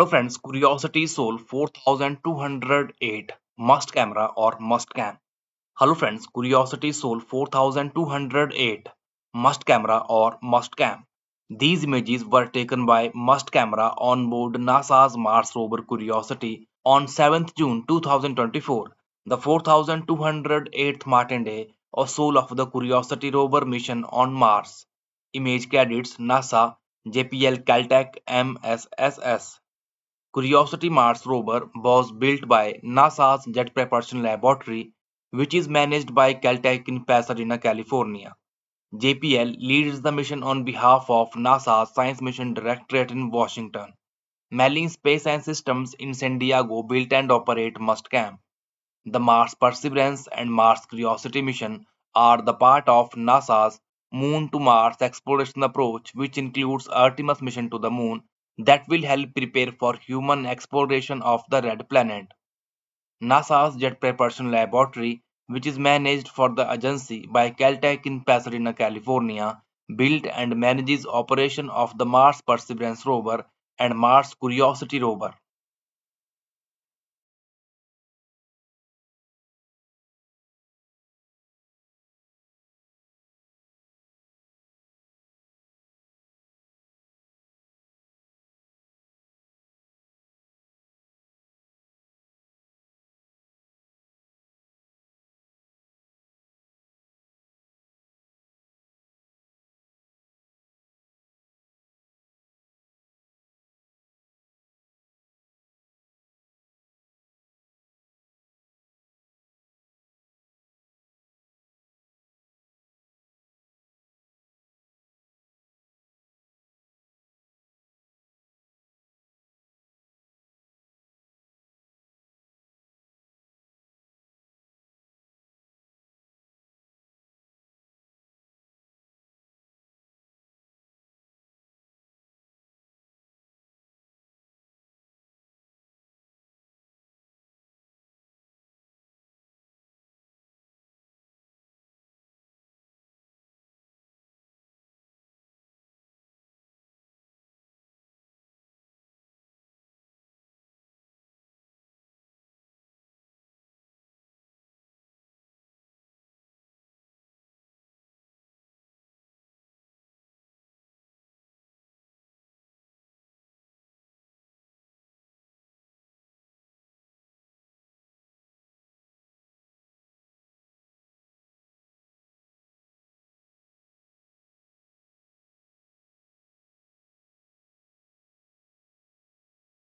Hello friends, Curiosity Sol 4208 Mast Camera or Mastcam. Hello friends, Curiosity Sol 4208 Mast Camera or Mastcam. These images were taken by Mast Camera on board NASA's Mars rover Curiosity on 7th June 2024, the 4208th Martian day or sol of the Curiosity rover mission on Mars. Image credits NASA JPL Caltech MSSS. Curiosity Mars rover was built by NASA's Jet Propulsion Laboratory, which is managed by Caltech in Pasadena, California. JPL leads the mission on behalf of NASA's Science Mission Directorate in Washington. Malin Space and Systems in San Diego built and operate Mastcam. The Mars Perseverance and Mars Curiosity mission are the part of NASA's Moon to Mars exploration approach, which includes Artemis mission to the Moon that will help prepare for human exploration of the red planet. NASA's Jet Propulsion Laboratory, which is managed for the agency by Caltech in Pasadena, California, built and manages operation of the Mars Perseverance rover and Mars Curiosity rover.